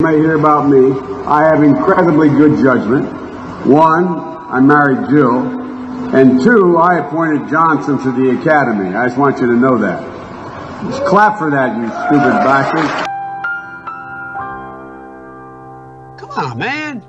You may hear about me. I have incredibly good judgment. One, I married Jill. And two, I appointed Johnson to the academy. I just want you to know that. Just clap for that, you stupid bastard. Come on, man.